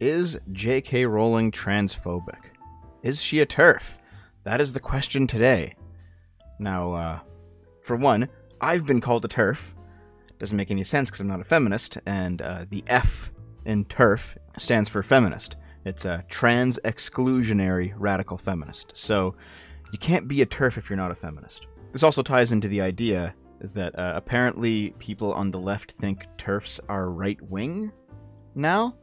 Is J.K. Rowling transphobic? Is she a TERF? That is the question today. Now, uh, for one, I've been called a TERF. Doesn't make any sense because I'm not a feminist, and uh, the F in TERF stands for feminist. It's a trans exclusionary radical feminist. So you can't be a TERF if you're not a feminist. This also ties into the idea that uh, apparently people on the left think TERFs are right wing now.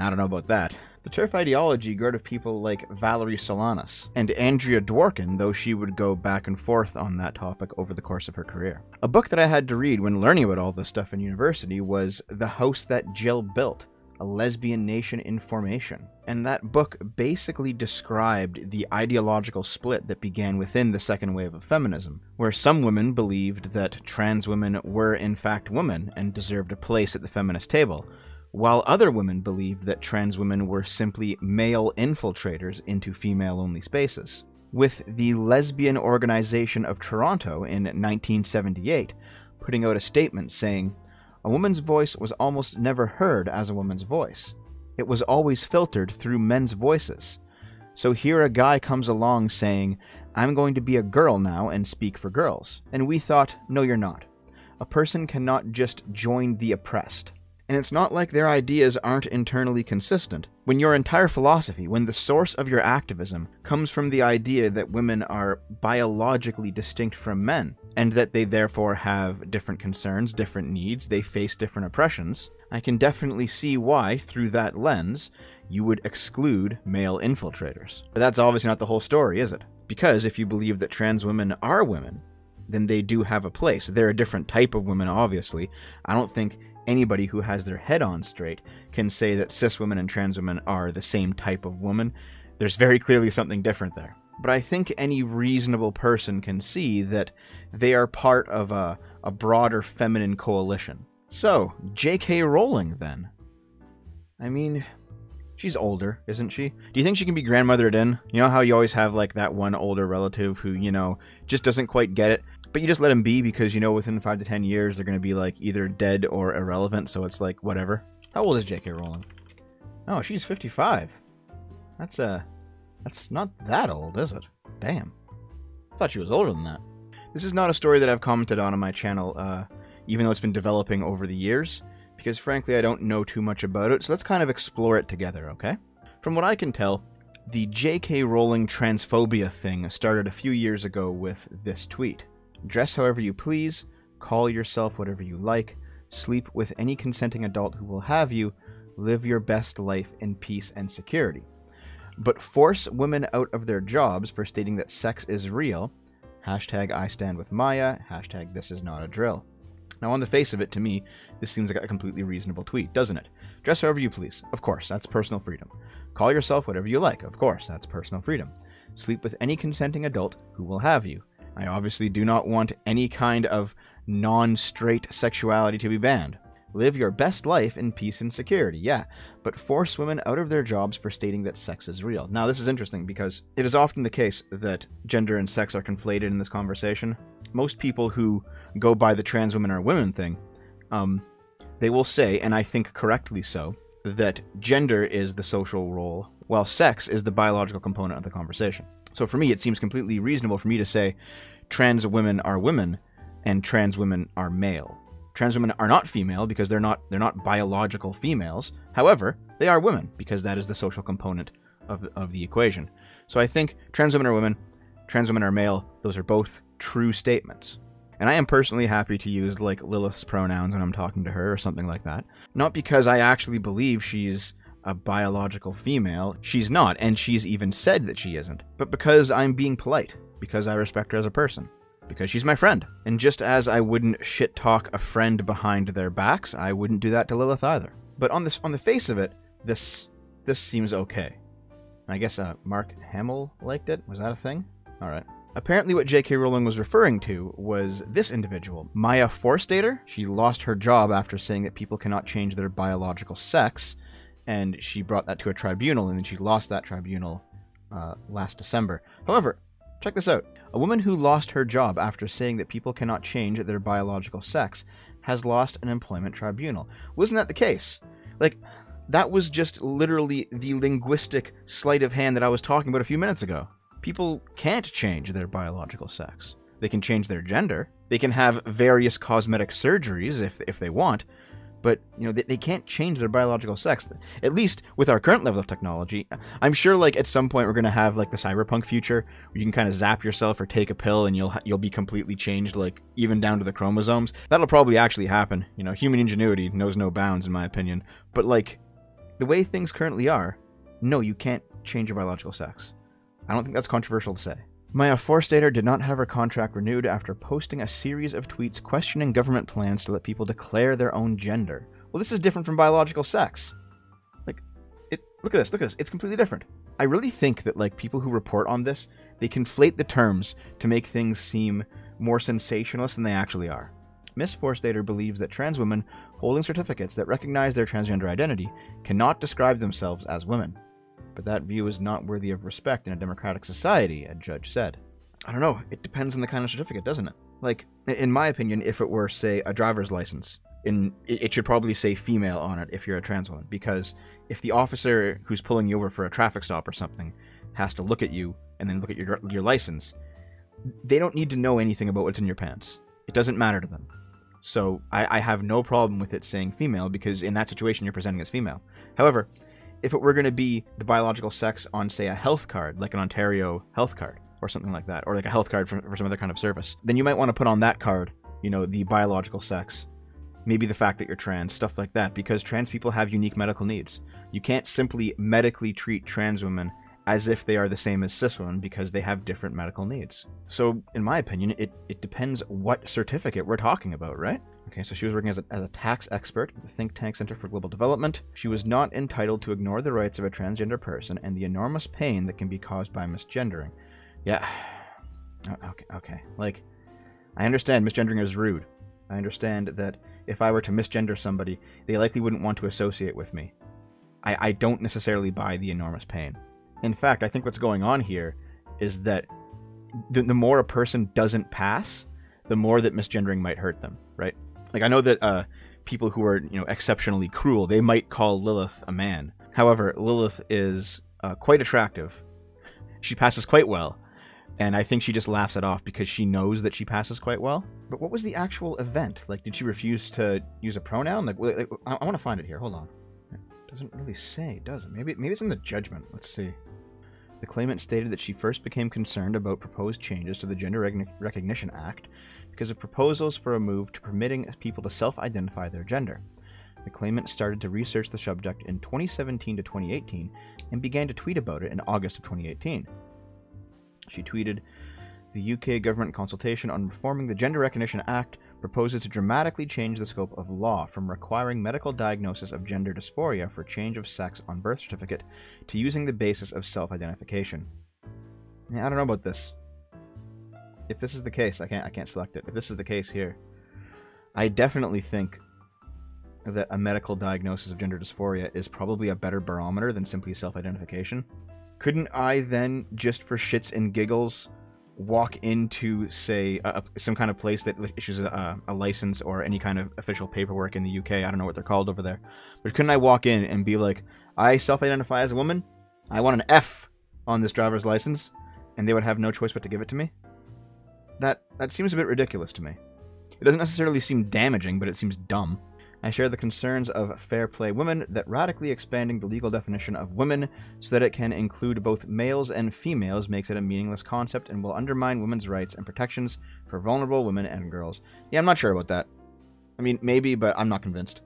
I don't know about that. The TERF ideology grew out of people like Valerie Solanas and Andrea Dworkin, though she would go back and forth on that topic over the course of her career. A book that I had to read when learning about all this stuff in university was The House That Jill Built a lesbian nation in formation. And that book basically described the ideological split that began within the second wave of feminism, where some women believed that trans women were in fact women and deserved a place at the feminist table, while other women believed that trans women were simply male infiltrators into female only spaces. With the Lesbian Organization of Toronto in 1978 putting out a statement saying, a woman's voice was almost never heard as a woman's voice. It was always filtered through men's voices. So here a guy comes along saying, I'm going to be a girl now and speak for girls. And we thought, no, you're not. A person cannot just join the oppressed. And it's not like their ideas aren't internally consistent. When your entire philosophy, when the source of your activism comes from the idea that women are biologically distinct from men, and that they therefore have different concerns, different needs, they face different oppressions, I can definitely see why, through that lens, you would exclude male infiltrators. But that's obviously not the whole story, is it? Because if you believe that trans women are women, then they do have a place. They're a different type of women, obviously. I don't think anybody who has their head on straight can say that cis women and trans women are the same type of woman. There's very clearly something different there but I think any reasonable person can see that they are part of a, a broader feminine coalition. So, J.K. Rowling, then. I mean, she's older, isn't she? Do you think she can be grandmothered in? You know how you always have, like, that one older relative who, you know, just doesn't quite get it? But you just let them be because, you know, within five to ten years, they're going to be, like, either dead or irrelevant, so it's like, whatever. How old is J.K. Rowling? Oh, she's 55. That's. Uh, that's not that old, is it? Damn. I thought she was older than that. This is not a story that I've commented on on my channel, uh, even though it's been developing over the years, because frankly I don't know too much about it, so let's kind of explore it together, okay? From what I can tell, the J.K. Rowling transphobia thing started a few years ago with this tweet. Dress however you please, call yourself whatever you like, sleep with any consenting adult who will have you, live your best life in peace and security but force women out of their jobs for stating that sex is real. Hashtag I stand with Maya, hashtag this is not a drill. Now, on the face of it, to me, this seems like a completely reasonable tweet, doesn't it? Dress however you please. Of course, that's personal freedom. Call yourself whatever you like. Of course, that's personal freedom. Sleep with any consenting adult who will have you. I obviously do not want any kind of non straight sexuality to be banned. Live your best life in peace and security, yeah, but force women out of their jobs for stating that sex is real. Now, this is interesting because it is often the case that gender and sex are conflated in this conversation. Most people who go by the trans women are women thing, um, they will say, and I think correctly so, that gender is the social role, while sex is the biological component of the conversation. So for me, it seems completely reasonable for me to say trans women are women and trans women are male Trans women are not female because they're not they're not biological females. However, they are women because that is the social component of of the equation. So I think trans women are women, trans women are male. Those are both true statements. And I am personally happy to use like Lilith's pronouns when I'm talking to her or something like that. Not because I actually believe she's a biological female. She's not, and she's even said that she isn't. But because I'm being polite, because I respect her as a person because she's my friend. And just as I wouldn't shit talk a friend behind their backs, I wouldn't do that to Lilith either. But on this on the face of it, this this seems okay. I guess uh, Mark Hamill liked it. Was that a thing? All right. Apparently, what J.K. Rowling was referring to was this individual, Maya Forstater. She lost her job after saying that people cannot change their biological sex, and she brought that to a tribunal, and then she lost that tribunal uh, last December. However, check this out. A woman who lost her job after saying that people cannot change their biological sex has lost an employment tribunal. Wasn't that the case? Like, that was just literally the linguistic sleight of hand that I was talking about a few minutes ago. People can't change their biological sex. They can change their gender. They can have various cosmetic surgeries if, if they want, but you know they, they can't change their biological sex. At least with our current level of technology i'm sure like at some point we're going to have like the cyberpunk future where you can kind of zap yourself or take a pill and you'll you'll be completely changed like even down to the chromosomes. That'll probably actually happen. You know human ingenuity knows no bounds in my opinion. But like the way things currently are no you can't change your biological sex. I don't think that's controversial to say Maya Forstater did not have her contract renewed after posting a series of tweets questioning government plans to let people declare their own gender. Well, this is different from biological sex. Like, it. Look at this. Look at this. It's completely different. I really think that like people who report on this, they conflate the terms to make things seem more sensationalist than they actually are. Miss Forstater believes that trans women holding certificates that recognize their transgender identity cannot describe themselves as women but that view is not worthy of respect in a democratic society, a judge said. I don't know, it depends on the kind of certificate, doesn't it? Like, in my opinion, if it were, say, a driver's license, in it should probably say female on it if you're a trans woman, because if the officer who's pulling you over for a traffic stop or something has to look at you and then look at your your license, they don't need to know anything about what's in your pants. It doesn't matter to them. So I, I have no problem with it saying female because in that situation you're presenting as female. However, if it were going to be the biological sex on, say, a health card, like an Ontario health card or something like that, or like a health card for, for some other kind of service, then you might want to put on that card, you know, the biological sex. Maybe the fact that you're trans, stuff like that, because trans people have unique medical needs. You can't simply medically treat trans women as if they are the same as cis women because they have different medical needs. So, in my opinion, it, it depends what certificate we're talking about, right? Okay, so she was working as a, as a tax expert at the think tank Center for Global Development. She was not entitled to ignore the rights of a transgender person and the enormous pain that can be caused by misgendering. Yeah. Okay, okay. Like, I understand misgendering is rude. I understand that if I were to misgender somebody, they likely wouldn't want to associate with me. I, I don't necessarily buy the enormous pain. In fact, I think what's going on here is that the, the more a person doesn't pass, the more that misgendering might hurt them, right? Like I know that uh, people who are you know exceptionally cruel, they might call Lilith a man. However, Lilith is uh, quite attractive. She passes quite well, and I think she just laughs it off because she knows that she passes quite well. But what was the actual event? Like, did she refuse to use a pronoun? Like, like I, I want to find it here. Hold on. It doesn't really say, does it? Maybe maybe it's in the judgment. Let's see. The claimant stated that she first became concerned about proposed changes to the Gender Recognition Act because of proposals for a move to permitting people to self identify their gender. The claimant started to research the subject in 2017 to 2018 and began to tweet about it in August of 2018. She tweeted, The UK government consultation on reforming the Gender Recognition Act proposes to dramatically change the scope of law from requiring medical diagnosis of gender dysphoria for change of sex on birth certificate to using the basis of self identification. I don't know about this if this is the case, I can't I can't select it. If this is the case here, I definitely think that a medical diagnosis of gender dysphoria is probably a better barometer than simply self-identification. Couldn't I then, just for shits and giggles, walk into, say, a, some kind of place that issues a, a, license or any kind of official paperwork in the UK? I don't know what they're called over there. But couldn't I walk in and be like, I self identify as a woman, I want an F on this driver's license, and they would have no choice but to give it to me? That that seems a bit ridiculous to me. It doesn't necessarily seem damaging, but it seems dumb. I share the concerns of Fair Play Women that radically expanding the legal definition of women so that it can include both males and females makes it a meaningless concept and will undermine women's rights and protections for vulnerable women and girls. Yeah, I'm not sure about that. I mean, maybe, but I'm not convinced.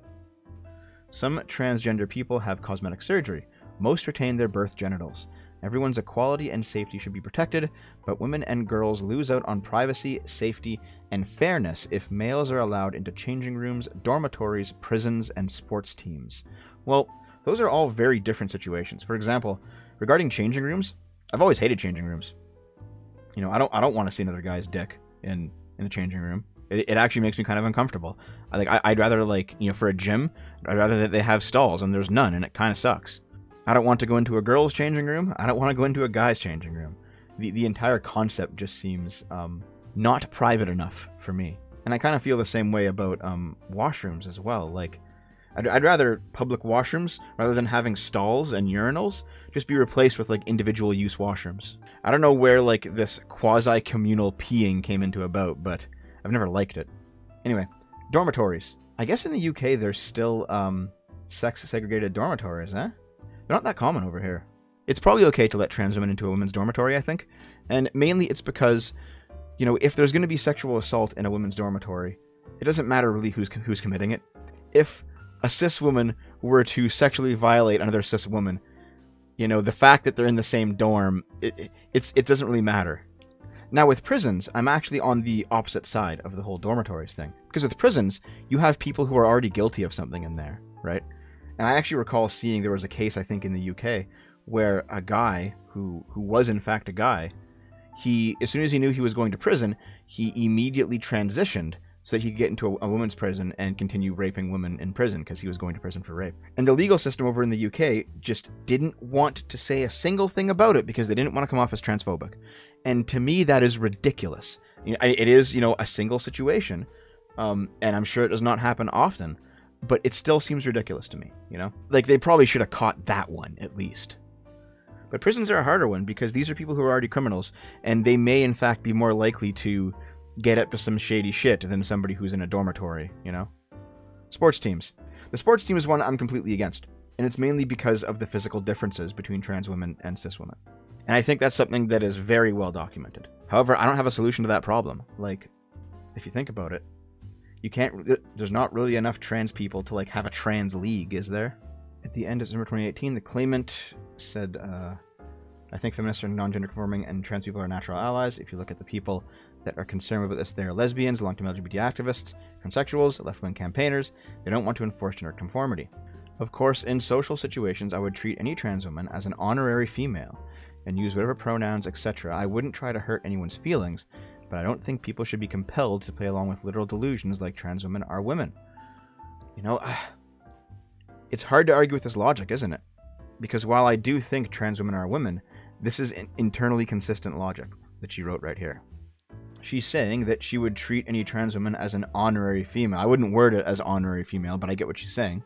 Some transgender people have cosmetic surgery. Most retain their birth genitals. Everyone's equality and safety should be protected, but women and girls lose out on privacy, safety, and fairness if males are allowed into changing rooms, dormitories, prisons, and sports teams. Well, those are all very different situations. For example, regarding changing rooms, I've always hated changing rooms. You know, I don't I don't want to see another guy's dick in in the changing room. It, it actually makes me kind of uncomfortable. I like I, would rather like you know for a gym, I'd rather that they have stalls and there's none, and it kind of sucks. I don't want to go into a girl's changing room. I don't want to go into a guy's changing room. The, the entire concept just seems um, not private enough for me. And I kind of feel the same way about um, washrooms as well. Like, I'd, I'd rather public washrooms, rather than having stalls and urinals, just be replaced with like individual use washrooms. I don't know where like this quasi communal peeing came into about, but I've never liked it. Anyway, dormitories. I guess in the UK there's still um, sex segregated dormitories, eh? They're not that common over here. It's probably okay to let trans women into a women's dormitory, I think. And mainly it's because, you know, if there's going to be sexual assault in a women's dormitory, it doesn't matter really who's who's committing it. If a cis woman were to sexually violate another cis woman, you know, the fact that they're in the same dorm, it, it, it doesn't really matter. Now with prisons, I'm actually on the opposite side of the whole dormitories thing. Because with prisons, you have people who are already guilty of something in there, right? And I actually recall seeing there was a case I think in the UK where a guy who who was in fact a guy, he as soon as he knew he was going to prison, he immediately transitioned so that he could get into a, a prison and continue raping women in prison because he was going to prison for rape. And the legal system over in the UK just didn't want to say a single thing about it because they didn't want to come off as transphobic. And to me, that is ridiculous. You know, it is, you know, a single situation, um, and I'm sure it does not happen often, but it still seems ridiculous to me. You know, like they probably should have caught that one at least. But prisons are a harder one because these are people who are already criminals, and they may in fact be more likely to get up to some shady shit than somebody who's in a dormitory, you know? Sports teams. The sports team is one I'm completely against, and it's mainly because of the physical differences between trans women and cis women. And I think that's something that is very well documented. However, I don't have a solution to that problem. Like, if you think about it, you can't, there's not really enough trans people to, like, have a trans league, is there? At the end of December 2018, the claimant said, uh, I think feminists are non-gender conforming and trans people are natural allies. If you look at the people that are concerned about this, they're lesbians, long-term LGBT activists, transsexuals, left-wing campaigners. They don't want to enforce gender conformity. Of course, in social situations, I would treat any trans woman as an honorary female and use whatever pronouns, etc. I wouldn't try to hurt anyone's feelings, but I don't think people should be compelled to play along with literal delusions like trans women are women. You know, ah, it's hard to argue with this logic, isn't it? Because while I do think trans women are women, this is internally consistent logic that she wrote right here. She's saying that she would treat any trans woman as an honorary female. I wouldn't word it as honorary female, but I get what she's saying.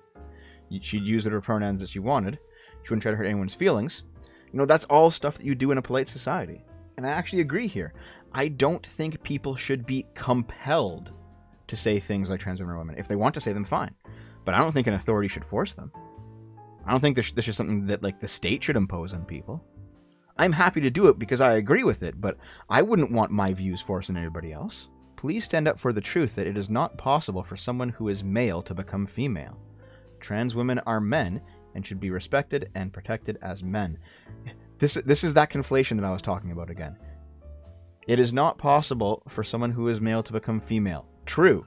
She'd use whatever pronouns that she wanted. She wouldn't try to hurt anyone's feelings. You know, that's all stuff that you do in a polite society. And I actually agree here. I don't think people should be compelled to say things like trans women women. If they want to say them, fine. But I don't think an authority should force them. I don't think this, this is something that like the state should impose on people. I'm happy to do it because I agree with it, but I wouldn't want my views forced on anybody else. Please stand up for the truth that it is not possible for someone who is male to become female. Trans women are men and should be respected and protected as men. This, this is that conflation that I was talking about again. It is not possible for someone who is male to become female. True.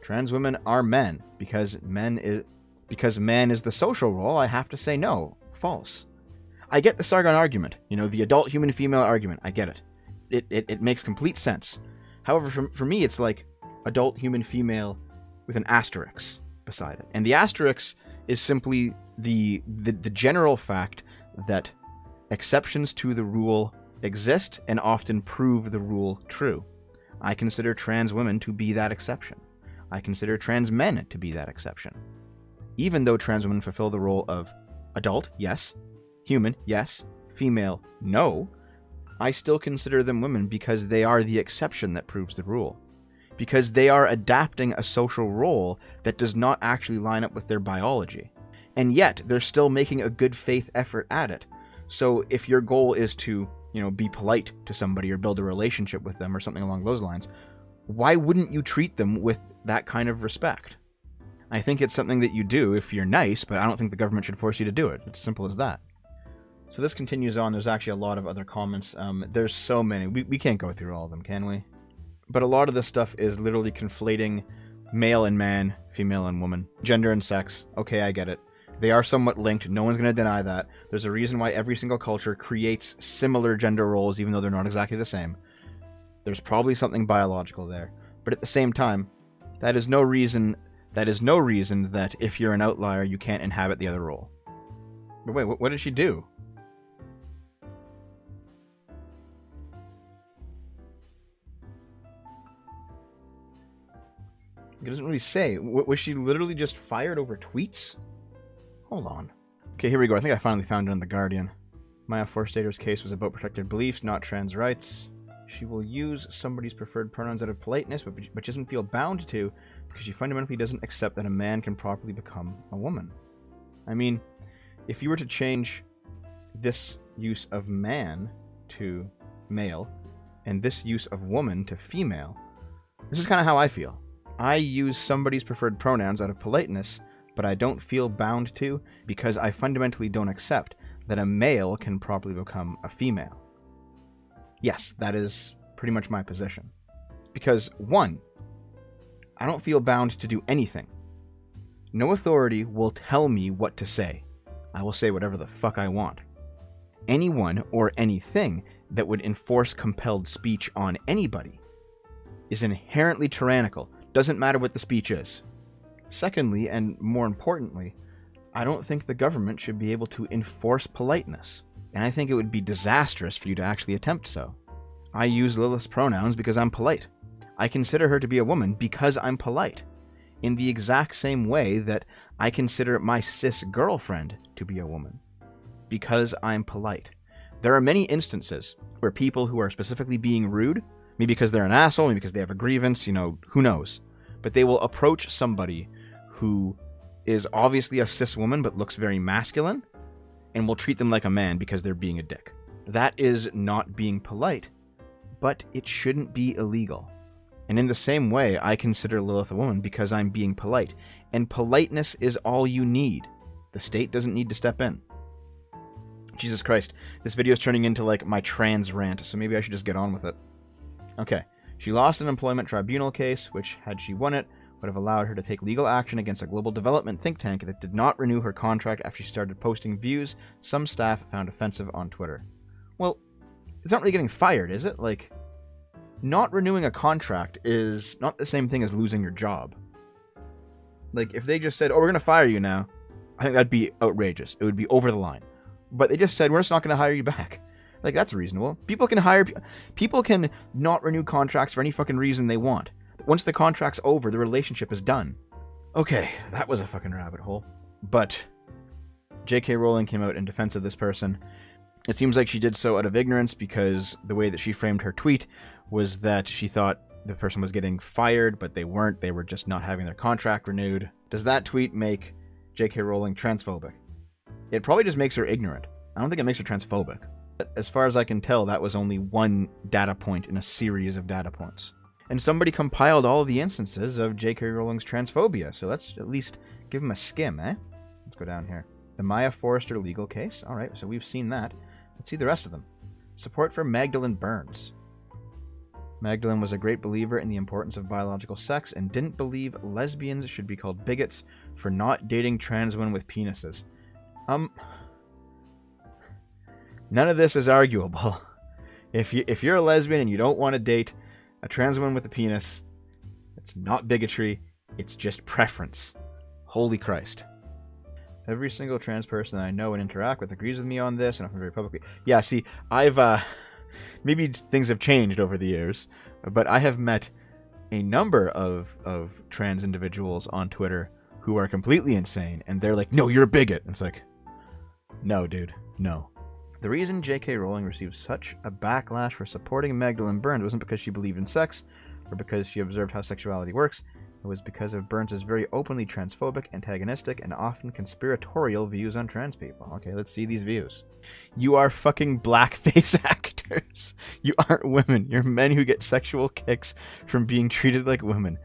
Trans women are men because men is because man is the social role. I have to say no. False. I get the Sargon argument, you know, the adult human female argument. I get it. It, it, it makes complete sense. However, for, for me, it's like adult human female with an asterisk beside it. And the asterisk is simply the, the, the general fact that exceptions to the rule exist and often prove the rule true. I consider trans women to be that exception. I consider trans men to be that exception. Even though trans women fulfill the role of adult, yes, Human, yes. Female, no. I still consider them women because they are the exception that proves the rule. Because they are adapting a social role that does not actually line up with their biology. And yet, they're still making a good faith effort at it. So if your goal is to, you know, be polite to somebody or build a relationship with them or something along those lines, why wouldn't you treat them with that kind of respect? I think it's something that you do if you're nice, but I don't think the government should force you to do it. It's simple as that. So this continues on. There's actually a lot of other comments. Um, there's so many. We, we can't go through all of them, can we? But a lot of this stuff is literally conflating male and man, female and woman, gender and sex. Okay, I get it. They are somewhat linked. No one's going to deny that. There's a reason why every single culture creates similar gender roles, even though they're not exactly the same. There's probably something biological there. But at the same time, that is no reason that is no reason that if you're an outlier, you can't inhabit the other role. But wait, what, what did she do? It doesn't really say. W- was she literally just fired over tweets? Hold on. Okay, here we go. I think I finally found it in The Guardian. Maya Forstater's case was about protected beliefs, not trans rights. She will use somebody's preferred pronouns out of politeness, but, but doesn't feel bound to because she fundamentally doesn't accept that a man can properly become a woman. I mean, if you were to change this use of man to male and this use of woman to female, this is kind of how I feel. I use somebody's preferred pronouns out of politeness, but I don't feel bound to because I fundamentally don't accept that a male can properly become a female. Yes, that is pretty much my position. Because, one, I don't feel bound to do anything. No authority will tell me what to say. I will say whatever the fuck I want. Anyone or anything that would enforce compelled speech on anybody is inherently tyrannical. Doesn't matter what the speech is. Secondly, and more importantly, I don't think the government should be able to enforce politeness, and I think it would be disastrous for you to actually attempt so. I use Lilith's pronouns because I'm polite. I consider her to be a woman because I'm polite, in the exact same way that I consider my cis girlfriend to be a woman, because I'm polite. There are many instances where people who are specifically being rude, maybe because they're an asshole, maybe because they have a grievance, you know, who knows, but they will approach somebody who is obviously a cis woman but looks very masculine and will treat them like a man because they're being a dick. That is not being polite, but it shouldn't be illegal. And in the same way, I consider Lilith a woman because I'm being polite. And politeness is all you need. The state doesn't need to step in. Jesus Christ, this video is turning into like my trans rant, so maybe I should just get on with it. Okay, she lost an employment tribunal case, which, had she won it, have allowed her to take legal action against a global development think tank that did not renew her contract after she started posting views some staff found offensive on Twitter. Well, it's not really getting fired, is it? Like, not renewing a contract is not the same thing as losing your job. Like, if they just said, oh, we're going to fire you now, I think that'd be outrageous. It would be over the line. But they just said, we're just not going to hire you back. Like, that's reasonable. People can hire, people can not renew contracts for any fucking reason they want. Once the contract's over, the relationship is done. Okay, that was a fucking rabbit hole. But J.K. Rowling came out in defense of this person. It seems like she did so out of ignorance because the way that she framed her tweet was that she thought the person was getting fired, but they weren't. They were just not having their contract renewed. Does that tweet make J.K. Rowling transphobic? It probably just makes her ignorant. I don't think it makes her transphobic. As far as I can tell, that was only one data point in a series of data points and somebody compiled all the instances of J.K. Rowling's transphobia. So let's at least give him a skim, eh? Let's go down here. The Maya Forrester legal case. All right, so we've seen that. Let's see the rest of them. Support for Magdalen Berns. Magdalen was a great believer in the importance of biological sex and didn't believe lesbians should be called bigots for not dating trans women with penises. Um, none of this is arguable. If you if you're a lesbian and you don't want to date a trans woman with a penis. It's not bigotry, it's just preference. Holy Christ. Every single trans person I know and interact with agrees with me on this, and I'm very publicly. Yeah, see, I've, uh, maybe things have changed over the years, but I have met a number of, of trans individuals on Twitter who are completely insane, and they're like, no, you're a bigot. And it's like, no, dude, no. The reason J.K. Rowling received such a backlash for supporting Magdalen Berns wasn't because she believed in sex or because she observed how sexuality works. It was because of Berns' very openly transphobic, antagonistic, and often conspiratorial views on trans people. Okay, let's see these views. You are fucking blackface actors. You aren't women. You're men who get sexual kicks from being treated like women.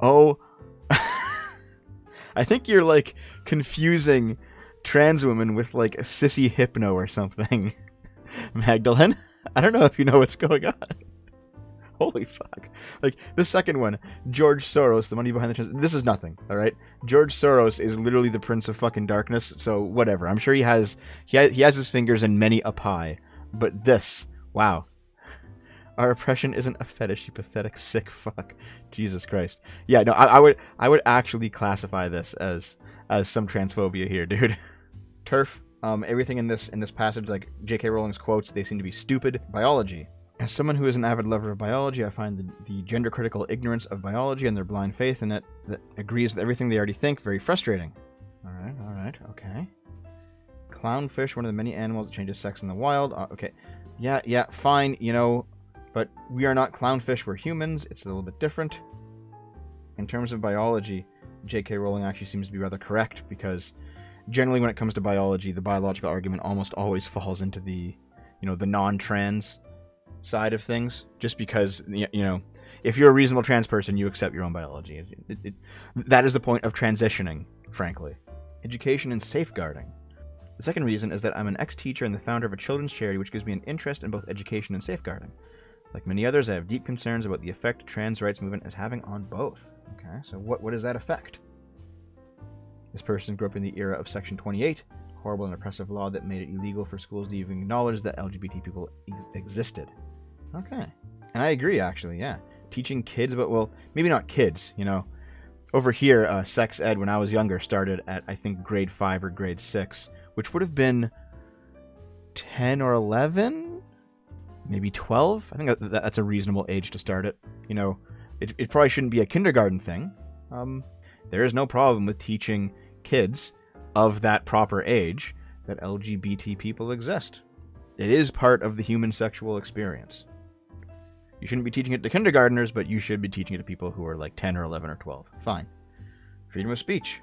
Oh. I think you're like confusing trans woman with like a sissy hypno or something. Magdalen, I don't know if you know what's going on. Holy fuck. Like, the second one, George Soros, the money behind the trans. This is nothing, alright? George Soros is literally the prince of fucking darkness, so whatever. I'm sure he has, he, ha- he has his fingers in many a pie. But this, wow. Our oppression isn't a fetish, you pathetic sick fuck. Jesus Christ. Yeah, no, I, I would, I would actually classify this as, as some transphobia here, dude. TERF. Um, everything in this in this passage, like J.K. Rowling's quotes, they seem to be stupid. Biology. As someone who is an avid lover of biology, I find the, the gender critical ignorance of biology and their blind faith in it that agrees with everything they already think very frustrating. All right, all right, okay. Clownfish, one of the many animals that changes sex in the wild. Uh, okay, yeah, yeah, fine, you know, but we are not clownfish, we're humans. It's a little bit different. In terms of biology, J.K. Rowling actually seems to be rather correct because generally when it comes to biology, the biological argument almost always falls into the, you know, the non-trans side of things just because you know if you're a reasonable trans person you accept your own biology. It, it, it, that is the point of transitioning frankly. Education and safeguarding. The second reason is that i'm an ex-teacher and the founder of a children's charity which gives me an interest in both education and safeguarding. Like many others i have deep concerns about the effect trans rights movement is having on both. Okay so what, what is that effect this person grew up in the era of section 28 horrible and oppressive law that made it illegal for schools to even acknowledge that lgbt people ex- existed Okay. And I agree, actually, yeah. Teaching kids, but, well, maybe not kids, you know. Over here, uh, sex ed, when I was younger, started at, I think, grade 5 or grade 6, which would have been 10 or 11? Maybe 12? I think that, that's a reasonable age to start it. You know, it, it probably shouldn't be a kindergarten thing. Um, there is no problem with teaching kids of that proper age that LGBT people exist. It is part of the human sexual experience. You shouldn't be teaching it to kindergarteners, but you should be teaching it to people who are like 10 or 11 or 12. Fine. Freedom of speech.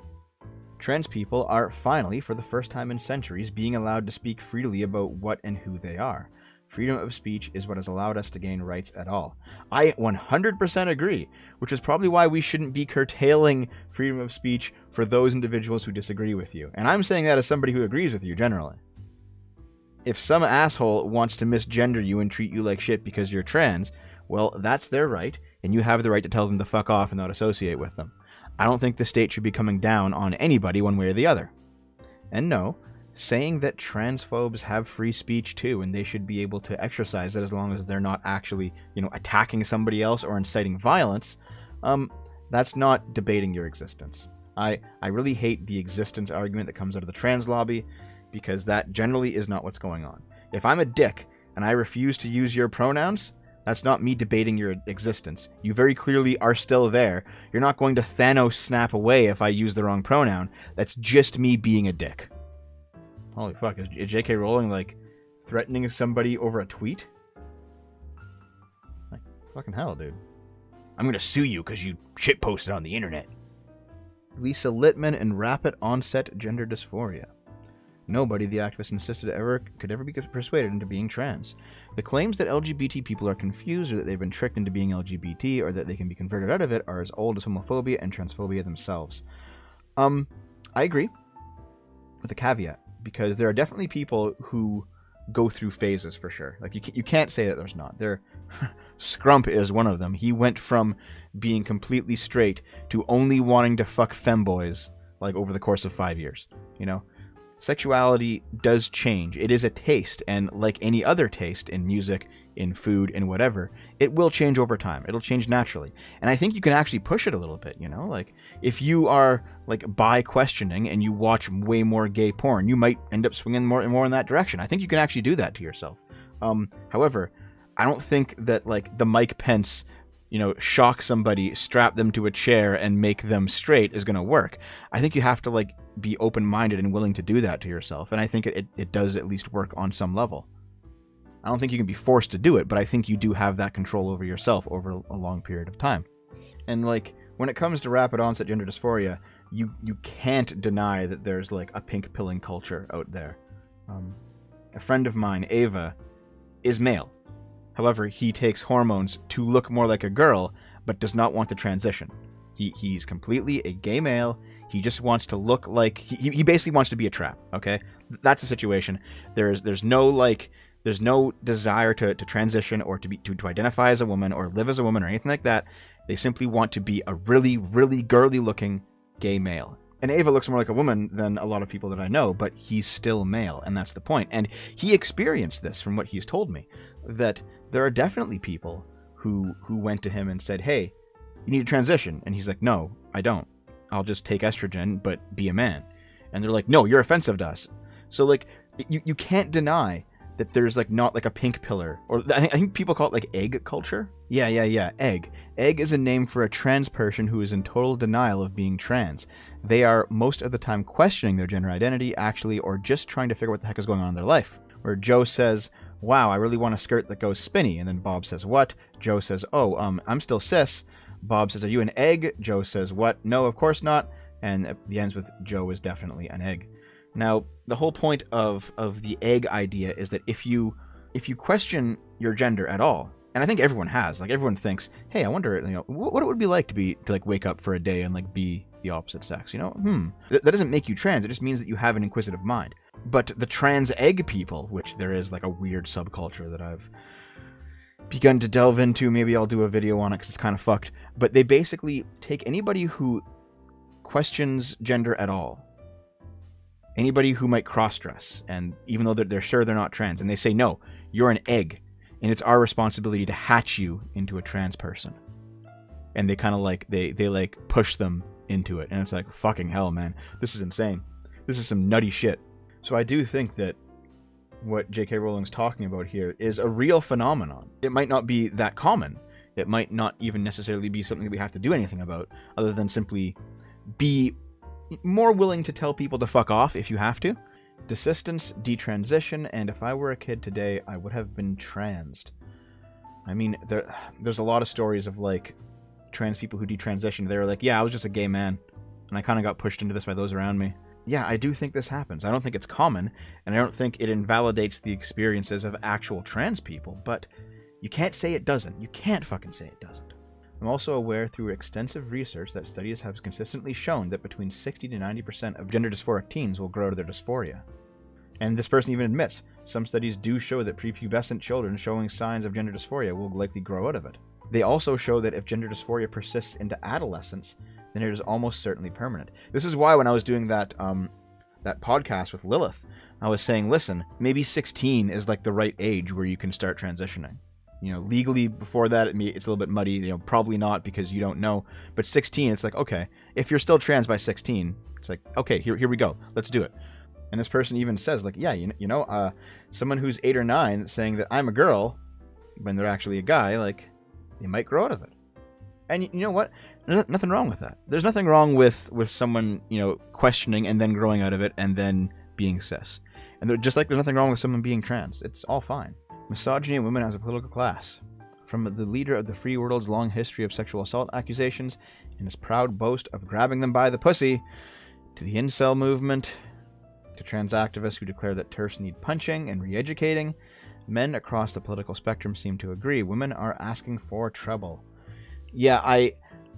Trans people are finally, for the first time in centuries, being allowed to speak freely about what and who they are. Freedom of speech is what has allowed us to gain rights at all. I 100% agree, which is probably why we shouldn't be curtailing freedom of speech for those individuals who disagree with you. And I'm saying that as somebody who agrees with you generally. If some asshole wants to misgender you and treat you like shit because you're trans, well, that's their right, and you have the right to tell them to fuck off and not associate with them. I don't think the state should be coming down on anybody one way or the other. And no, saying that transphobes have free speech too, and they should be able to exercise it as long as they're not actually, you know, attacking somebody else or inciting violence, um, that's not debating your existence. I, I really hate the existence argument that comes out of the trans lobby because that generally is not what's going on. If I'm a dick and I refuse to use your pronouns, that's not me debating your existence. You very clearly are still there. You're not going to Thanos snap away if I use the wrong pronoun. That's just me being a dick. Holy fuck, is J.K. Rowling like threatening somebody over a tweet? Like, fucking hell, dude. I'm gonna sue you because you shitposted on the internet. Lisa Littman and rapid onset gender dysphoria. Nobody, the activist insisted, ever could ever be persuaded into being trans. The claims that LGBT people are confused or that they've been tricked into being LGBT or that they can be converted out of it are as old as homophobia and transphobia themselves. Um, I agree with a caveat because there are definitely people who go through phases for sure. Like you, you can't say that there's not. There, Scrump is one of them. He went from being completely straight to only wanting to fuck femboys like over the course of five years. You know, sexuality does change. It is a taste, and like any other taste in music, in food, in whatever, it will change over time. It'll change naturally. And I think you can actually push it a little bit, you know? Like, if you are, like, bi questioning and you watch way more gay porn, you might end up swinging more and more in that direction. I think you can actually do that to yourself. Um, however, I don't think that, like, the Mike Pence you know, shock somebody, strap them to a chair, and make them straight is going to work. I think you have to like be open minded and willing to do that to yourself, and I think it, it does at least work on some level. I don't think you can be forced to do it, but I think you do have that control over yourself over a long period of time. And like when it comes to rapid onset gender dysphoria, you you can't deny that there's like a pink pilling culture out there. Um, a friend of mine, Ava, is male However, he takes hormones to look more like a girl, but does not want to transition. He, he's completely a gay male. He just wants to look like he, he basically wants to be a trap. Okay, that's the situation. There's there's no like there's no desire to, to transition or to be to, to identify as a woman or live as a woman or anything like that. They simply want to be a really really girly looking gay male. And Ava looks more like a woman than a lot of people that I know, but he's still male, and that's the point. And he experienced this from what he's told me that there are definitely people who who went to him and said, "Hey, you need a transition," and he's like, "No, I don't. I'll just take estrogen, but be a man." And they're like, "No, you're offensive to us." So like, you you can't deny that there's like not like a pink pillar, or I think, I think people call it like egg culture. Yeah, yeah, yeah. Egg. Egg is a name for a trans person who is in total denial of being trans. They are most of the time questioning their gender identity, actually, or just trying to figure out what the heck is going on in their life. Where Joe says, Wow, I really want a skirt that goes spinny. And then Bob says, What? Joe says, Oh, um, I'm still cis. Bob says, Are you an egg? Joe says, What? No, of course not. And it ends with Joe is definitely an egg. Now, the whole point of, of the egg idea is that if you if you question your gender at all, and I think everyone has, like everyone thinks, hey, I wonder, you know, what, what it would be like to be to like wake up for a day and like be the opposite sex, you know? Hmm. That doesn't make you trans. It just means that you have an inquisitive mind. But the trans egg people, which there is like a weird subculture that I've begun to delve into, maybe I'll do a video on it because it's kind of fucked. But they basically take anybody who questions gender at all, anybody who might cross dress, and even though they're, they're sure they're not trans, and they say, no, you're an egg, and it's our responsibility to hatch you into a trans person. And they kind of like, they, they like push them into it. And it's like, fucking hell, man. This is insane. This is some nutty shit. So I do think that what J.K. Rowling's talking about here is a real phenomenon. It might not be that common. It might not even necessarily be something that we have to do anything about, other than simply be more willing to tell people to fuck off if you have to. Desistance, detransition, and if I were a kid today, I would have been transed. I mean, there, there's a lot of stories of like trans people who detransitioned. They were like, yeah, I was just a gay man, and I kind of got pushed into this by those around me. Yeah, I do think this happens. I don't think it's common, and I don't think it invalidates the experiences of actual trans people, but you can't say it doesn't. You can't fucking say it doesn't. I'm also aware through extensive research that studies have consistently shown that between 60 to 90% of gender dysphoric teens will grow to their dysphoria. And this person even admits some studies do show that prepubescent children showing signs of gender dysphoria will likely grow out of it. They also show that if gender dysphoria persists into adolescence, then it is almost certainly permanent. This is why when I was doing that um, that podcast with Lilith, I was saying, listen, maybe 16 is like the right age where you can start transitioning. You know, legally before that, it's a little bit muddy. You know, probably not because you don't know. But 16, it's like, okay, if you're still trans by 16, it's like, okay, here, here we go. Let's do it. And this person even says, like, yeah, you, you know, uh, someone who's eight or nine saying that I'm a girl when they're actually a guy, like, they might grow out of it. And you know what? Nothing wrong with that. There's nothing wrong with with someone you know questioning and then growing out of it and then being cis. And just like there's nothing wrong with someone being trans, it's all fine. Misogyny in women as a political class. From the leader of the free world's long history of sexual assault accusations and his proud boast of grabbing them by the pussy, to the incel movement, to trans activists who declare that TERFs need punching and re educating, men across the political spectrum seem to agree women are asking for trouble. Yeah, I.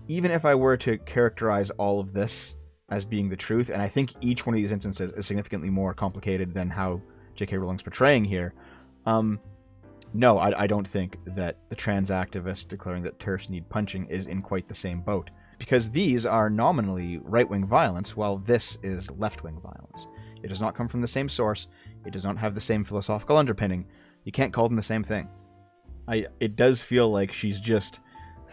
Even if I were to characterize all of this as being the truth, and I think each one of these instances is significantly more complicated than how J.K. Rowling's portraying here, um, no, I, I don't think that the trans activist declaring that TERFs need punching is in quite the same boat. Because these are nominally right wing violence, while this is left wing violence. It does not come from the same source, it does not have the same philosophical underpinning. You can't call them the same thing. I it does feel like she's just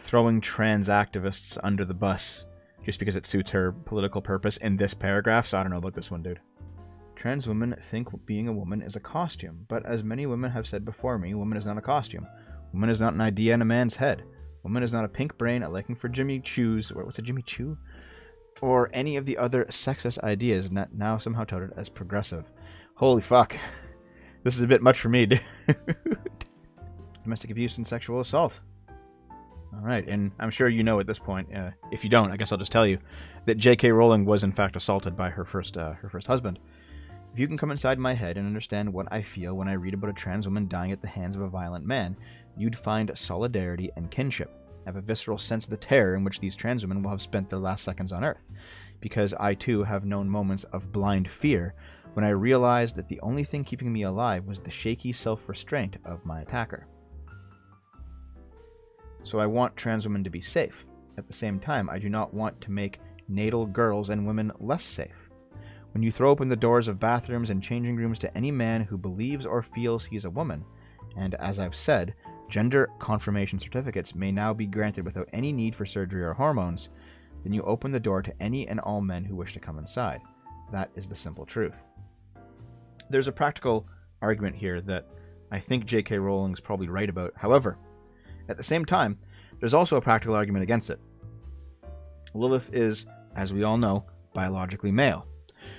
throwing trans activists under the bus just because it suits her political purpose in this paragraph, so I don't know about this one, dude. Trans women think being a woman is a costume, but as many women have said before me, woman is not a costume. Woman is not an idea in a man's head. Woman is not a pink brain, a liking for Jimmy Choo's, or what's a Jimmy Choo? Or any of the other sexist ideas that now somehow touted as progressive. Holy fuck. This is a bit much for me, dude. Domestic abuse and sexual assault. All right, and I'm sure you know at this point. Uh, if you don't, I guess I'll just tell you that J.K. Rowling was in fact assaulted by her first uh, her first husband. If you can come inside my head and understand what I feel when I read about a trans woman dying at the hands of a violent man, you'd find solidarity and kinship. I have a visceral sense of the terror in which these trans women will have spent their last seconds on Earth, because I too have known moments of blind fear when I realized that the only thing keeping me alive was the shaky self restraint of my attacker. So I want trans women to be safe. At the same time, I do not want to make natal girls and women less safe. When you throw open the doors of bathrooms and changing rooms to any man who believes or feels he is a woman, and as I've said, gender confirmation certificates may now be granted without any need for surgery or hormones, then you open the door to any and all men who wish to come inside. That is the simple truth. There's a practical argument here that I think J.K. Rowling's probably right about. However, at the same time, there's also a practical argument against it. Lilith is, as we all know, biologically male.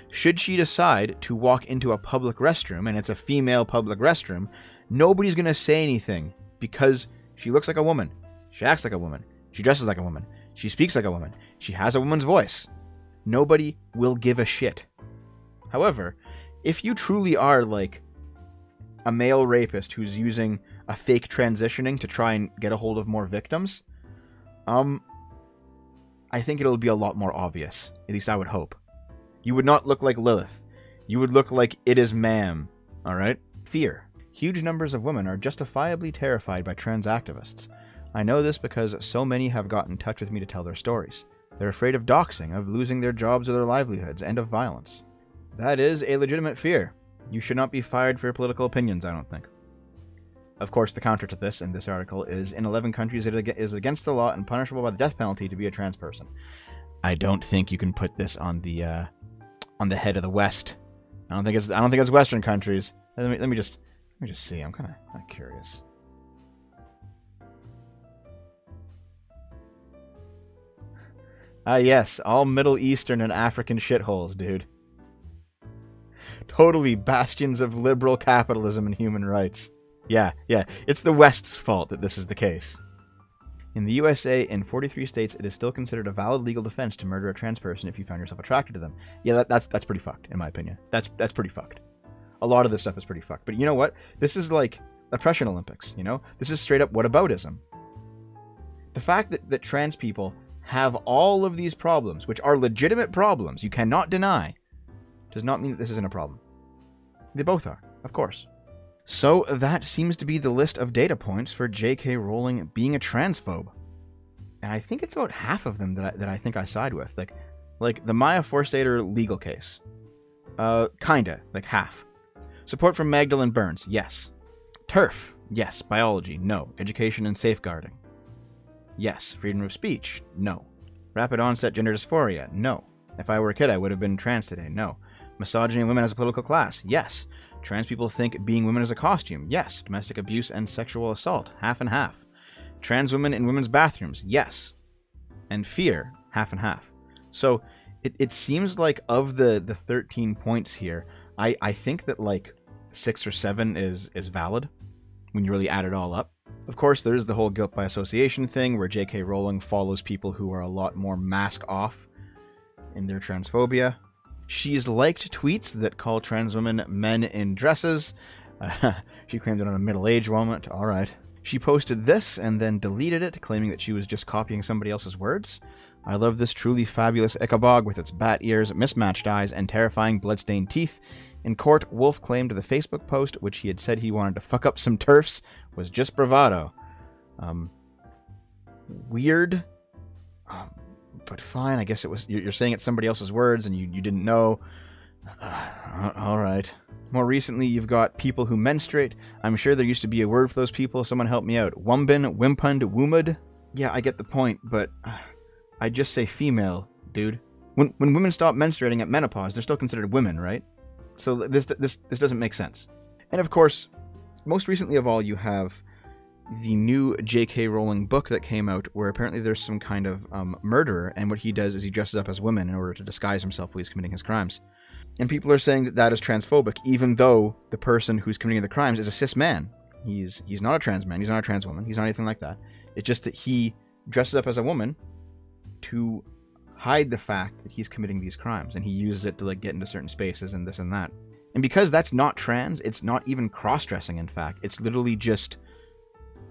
Should she decide to walk into a public restroom and it's a female public restroom, nobody's going to say anything because she looks like a woman. She acts like a woman. She dresses like a woman. She speaks like a woman. She has a woman's voice. Nobody will give a shit. However, if you truly are like a male rapist who's using a fake transitioning to try and get a hold of more victims, um, I think it'll be a lot more obvious. At least I would hope. You would not look like Lilith. You would look like it is ma'am. Alright? Fear. Huge numbers of women are justifiably terrified by trans activists. I know this because so many have got in touch with me to tell their stories. They're afraid of doxing, of losing their jobs or their livelihoods, and of violence. That is a legitimate fear. You should not be fired for your political opinions, I don't think. Of course, the counter to this in this article is in 11 countries it is against the law and punishable by the death penalty to be a trans person. I don't think you can put this on the uh, on the head of the West. I don't think it's I don't think it's Western countries. Let me let me just let me just see. I'm kind of curious. Ah, yes, all Middle Eastern and African shitholes, dude. Totally bastions of liberal capitalism and human rights. Yeah, yeah, it's the West's fault that this is the case. In the USA, in 43 states, it is still considered a valid legal defense to murder a trans person if you found yourself attracted to them. Yeah, that, that's that's pretty fucked, in my opinion. That's that's pretty fucked. A lot of this stuff is pretty fucked. But you know what? This is like oppression Olympics. You know, this is straight up whataboutism. The fact that, that trans people have all of these problems, which are legitimate problems, you cannot deny, does not mean that this isn't a problem. They both are, of course. So that seems to be the list of data points for J.K. Rowling being a transphobe. And I think it's about half of them that I, that I think I side with. Like, like the Maya Forstater legal case. Uh, kinda, like half. Support from Magdalen Berns, yes. TERF, yes. Biology, no. Education and safeguarding, yes. Freedom of speech, no. Rapid onset gender dysphoria, no. If I were a kid, I would have been trans today, no. Misogyny in women as a political class, yes. Trans people think being women is a costume. Yes. Domestic abuse and sexual assault. Half and half. Trans women in women's bathrooms. Yes. And fear. Half and half. So it, it seems like of the, the 13 points here, I, I think that like six or seven is, is valid when you really add it all up. Of course, there's the whole guilt by association thing where J.K. Rowling follows people who are a lot more mask off in their transphobia. She's liked tweets that call trans women men in dresses. Uh, she claimed it on a middle aged moment. All right. She posted this and then deleted it, claiming that she was just copying somebody else's words. I love this truly fabulous Ickabog with its bat ears, mismatched eyes, and terrifying bloodstained teeth. In court, Wolf claimed the Facebook post, which he had said he wanted to fuck up some TERFs, was just bravado. Um, weird. Um, but fine. I guess it was. You're saying it's somebody else's words, and you you didn't know. Uh, all right. More recently, you've got people who menstruate. I'm sure there used to be a word for those people. Someone help me out. Wumbin, wimpund, woomud. Yeah, I get the point, but I just say female, dude. When when women stop menstruating at menopause, they're still considered women, right? So this this this doesn't make sense. And of course, most recently of all, you have the new J.K. Rowling book that came out, where apparently there's some kind of um, murderer, and what he does is he dresses up as women in order to disguise himself while he's committing his crimes. And people are saying that that is transphobic, even though the person who's committing the crimes is a cis man. He's he's not a trans man. He's not a trans woman. He's not anything like that. It's just that he dresses up as a woman to hide the fact that he's committing these crimes, and he uses it to like get into certain spaces and this and that. And because that's not trans, it's not even cross-dressing. In fact, it's literally just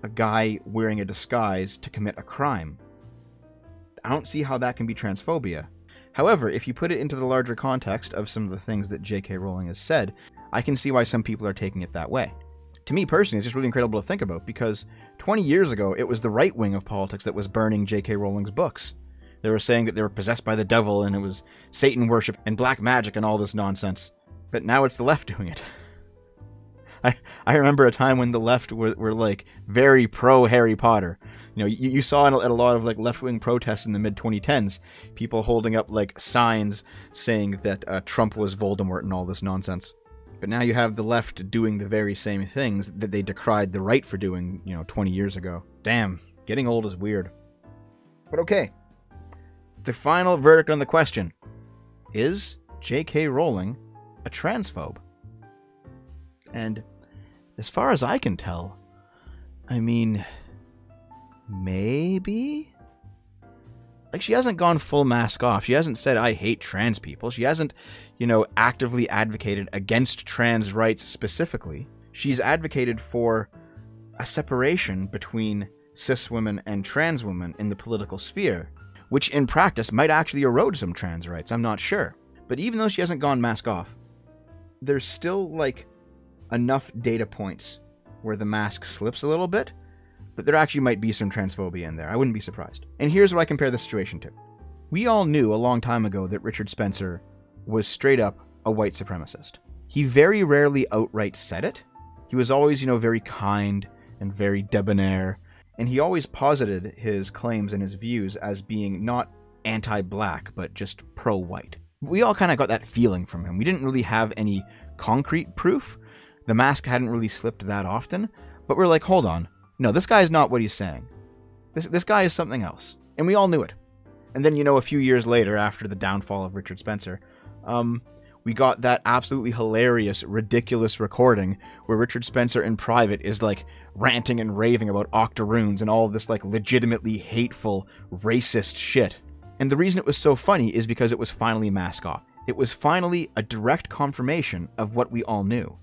a guy wearing a disguise to commit a crime. I don't see how that can be transphobia. However, if you put it into the larger context of some of the things that J.K. Rowling has said, I can see why some people are taking it that way. To me personally, it's just really incredible to think about because 20 years ago, it was the right wing of politics that was burning J.K. Rowling's books. They were saying that they were possessed by the devil and it was Satan worship and black magic and all this nonsense. But now it's the left doing it. I, I remember a time when the left were, were like very pro Harry Potter. You know, you, you saw at a lot of like left wing protests in the mid 2010s, people holding up like signs saying that uh, Trump was Voldemort and all this nonsense. But now you have the left doing the very same things that they decried the right for doing, you know, 20 years ago. Damn, getting old is weird. But okay. The final verdict on the question is J.K. Rowling a transphobe? And as far as I can tell, I mean, maybe? Like, she hasn't gone full mask off. She hasn't said, I hate trans people. She hasn't, you know, actively advocated against trans rights specifically. She's advocated for a separation between cis women and trans women in the political sphere, which in practice might actually erode some trans rights. I'm not sure. But even though she hasn't gone mask off, there's still, like, enough data points where the mask slips a little bit that there actually might be some transphobia in there. I wouldn't be surprised. And here's what I compare the situation to. We all knew a long time ago that Richard Spencer was straight up a white supremacist. He very rarely outright said it. He was always, you know, very kind and very debonair, and he always posited his claims and his views as being not anti black, but just pro white. We all kind of got that feeling from him. We didn't really have any concrete proof. The mask hadn't really slipped that often, but we're like, hold on, no, this guy is not what he's saying. This this guy is something else, and we all knew it. And then you know, a few years later, after the downfall of Richard Spencer, um, we got that absolutely hilarious, ridiculous recording where Richard Spencer in private is like ranting and raving about octoroons and all of this like legitimately hateful, racist shit. And the reason it was so funny is because it was finally mask off. It was finally a direct confirmation of what we all knew.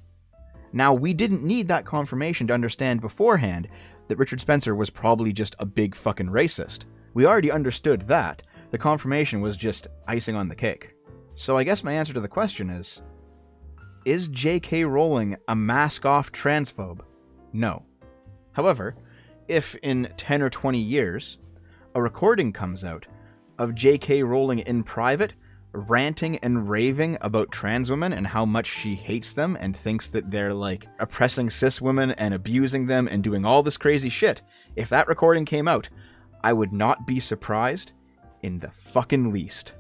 Now, we didn't need that confirmation to understand beforehand that Richard Spencer was probably just a big fucking racist. We already understood that. The confirmation was just icing on the cake. So I guess my answer to the question is Is J.K. Rowling a mask off transphobe? No. However, if in 10 or 20 years a recording comes out of J.K. Rowling in private ranting and raving about trans women and how much she hates them and thinks that they're like oppressing cis women and abusing them and doing all this crazy shit. If that recording came out, I would not be surprised in the fucking least.